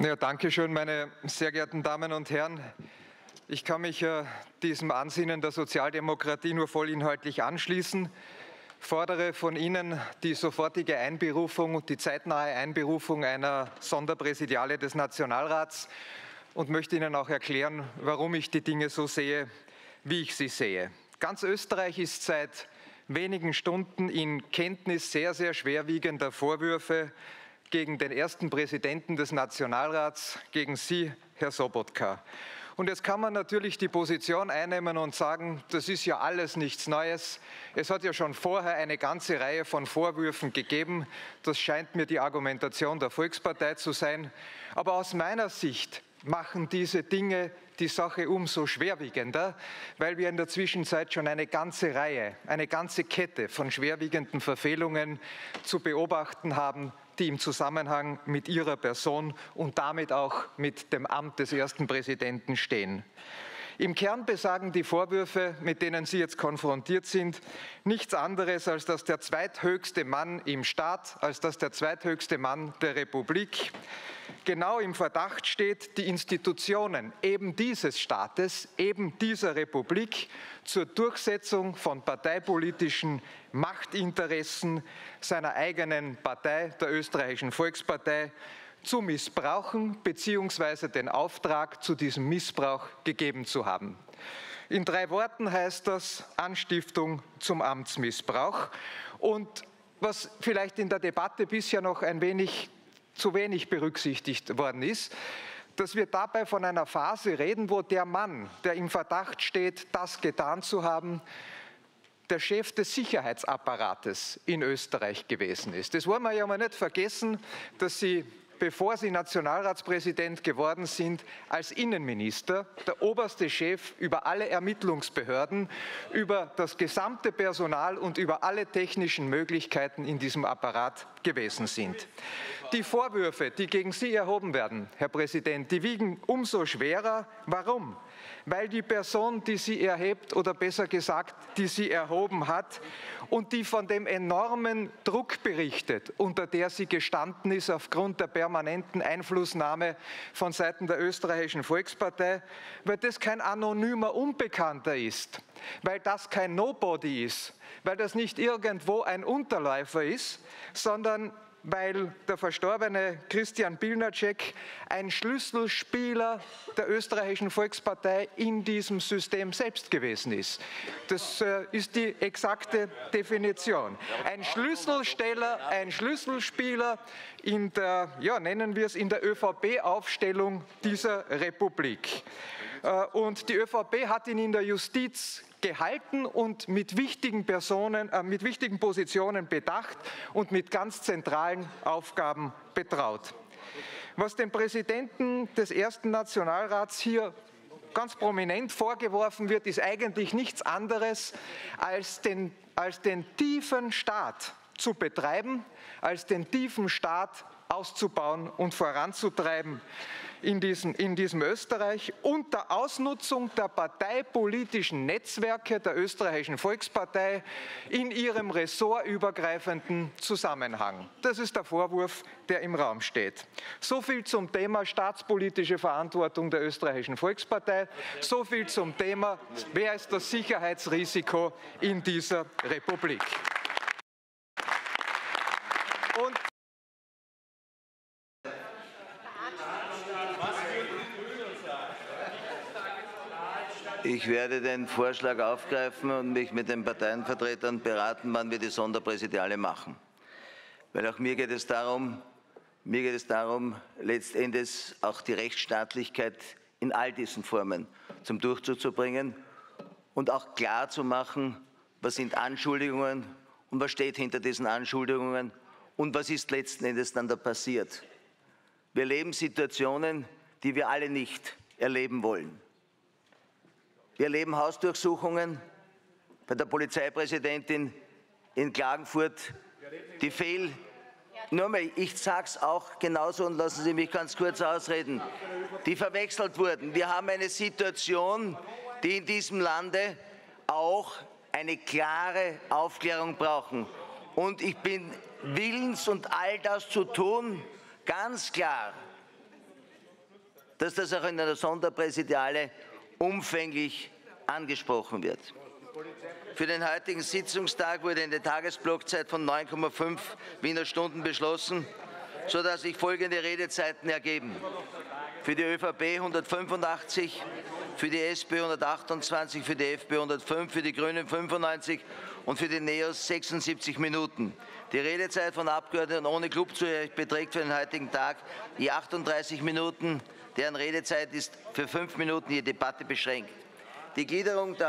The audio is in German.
Ja, danke schön, meine sehr geehrten Damen und Herren. Ich kann mich äh, diesem Ansinnen der Sozialdemokratie nur vollinhaltlich anschließen. Fordere von Ihnen die sofortige Einberufung und die zeitnahe Einberufung einer Sonderpräsidiale des Nationalrats und möchte Ihnen auch erklären, warum ich die Dinge so sehe, wie ich sie sehe. Ganz Österreich ist seit wenigen Stunden in Kenntnis sehr, sehr schwerwiegender Vorwürfe gegen den ersten Präsidenten des Nationalrats, gegen Sie, Herr Sobotka. Und jetzt kann man natürlich die Position einnehmen und sagen, das ist ja alles nichts Neues. Es hat ja schon vorher eine ganze Reihe von Vorwürfen gegeben. Das scheint mir die Argumentation der Volkspartei zu sein. Aber aus meiner Sicht machen diese Dinge die Sache umso schwerwiegender, weil wir in der Zwischenzeit schon eine ganze Reihe, eine ganze Kette von schwerwiegenden Verfehlungen zu beobachten haben, die im Zusammenhang mit Ihrer Person und damit auch mit dem Amt des ersten Präsidenten stehen. Im Kern besagen die Vorwürfe, mit denen Sie jetzt konfrontiert sind, nichts anderes, als dass der zweithöchste Mann im Staat, als dass der zweithöchste Mann der Republik genau im Verdacht steht, die Institutionen eben dieses Staates, eben dieser Republik zur Durchsetzung von parteipolitischen Machtinteressen seiner eigenen Partei, der österreichischen Volkspartei, zu missbrauchen bzw. den Auftrag zu diesem Missbrauch gegeben zu haben. In drei Worten heißt das Anstiftung zum Amtsmissbrauch. Und was vielleicht in der Debatte bisher noch ein wenig zu wenig berücksichtigt worden ist, dass wir dabei von einer Phase reden, wo der Mann, der im Verdacht steht, das getan zu haben, der Chef des Sicherheitsapparates in Österreich gewesen ist. Das wollen wir ja mal nicht vergessen, dass Sie bevor Sie Nationalratspräsident geworden sind, als Innenminister der oberste Chef über alle Ermittlungsbehörden, über das gesamte Personal und über alle technischen Möglichkeiten in diesem Apparat gewesen sind. Die Vorwürfe, die gegen Sie erhoben werden, Herr Präsident, die wiegen umso schwerer. Warum? Weil die Person, die sie erhebt oder besser gesagt, die sie erhoben hat und die von dem enormen Druck berichtet, unter der sie gestanden ist aufgrund der permanenten Einflussnahme von Seiten der österreichischen Volkspartei, weil das kein anonymer Unbekannter ist, weil das kein Nobody ist, weil das nicht irgendwo ein Unterläufer ist, sondern weil der verstorbene Christian Pilnacek ein Schlüsselspieler der österreichischen Volkspartei in diesem System selbst gewesen ist. Das äh, ist die exakte Definition. Ein Schlüsselsteller, ein Schlüsselspieler in der, ja, nennen wir es, in der ÖVP-Aufstellung dieser Republik. Äh, und die ÖVP hat ihn in der Justiz gehalten und mit wichtigen Personen, äh, mit wichtigen Positionen bedacht und mit ganz zentralen Aufgaben betraut. Was dem Präsidenten des ersten Nationalrats hier ganz prominent vorgeworfen wird, ist eigentlich nichts anderes als den, als den tiefen Staat zu betreiben, als den tiefen Staat auszubauen und voranzutreiben in diesem, in diesem Österreich unter Ausnutzung der parteipolitischen Netzwerke der österreichischen Volkspartei in ihrem ressortübergreifenden Zusammenhang. Das ist der Vorwurf, der im Raum steht. So viel zum Thema staatspolitische Verantwortung der österreichischen Volkspartei. So viel zum Thema, wer ist das Sicherheitsrisiko in dieser Republik. Und Ich werde den Vorschlag aufgreifen und mich mit den Parteienvertretern beraten, wann wir die Sonderpräsidiale machen. Weil auch mir geht es darum, mir geht es darum, letztendlich auch die Rechtsstaatlichkeit in all diesen Formen zum Durchzug zu bringen und auch klar zu machen, was sind Anschuldigungen und was steht hinter diesen Anschuldigungen und was ist letzten Endes dann da passiert. Wir erleben Situationen, die wir alle nicht erleben wollen. Wir erleben Hausdurchsuchungen bei der Polizeipräsidentin in Klagenfurt, die fehl. Nur mal, ich sage es auch genauso und lassen Sie mich ganz kurz ausreden, die verwechselt wurden. Wir haben eine Situation, die in diesem Lande auch eine klare Aufklärung brauchen. Und ich bin willens und all das zu tun, ganz klar, dass das auch in der Sonderpräsidiale umfänglich angesprochen wird. Für den heutigen Sitzungstag wurde eine Tagesblockzeit von 9,5 Wiener Stunden beschlossen, sodass sich folgende Redezeiten ergeben. Für die ÖVP 185, für die SP 128, für die FPÖ 105, für die Grünen 95 und für die NEOS 76 Minuten. Die Redezeit von Abgeordneten ohne Clubzugehörigkeit beträgt für den heutigen Tag je 38 Minuten. Deren Redezeit ist für fünf Minuten je Debatte beschränkt. Die Gliederung der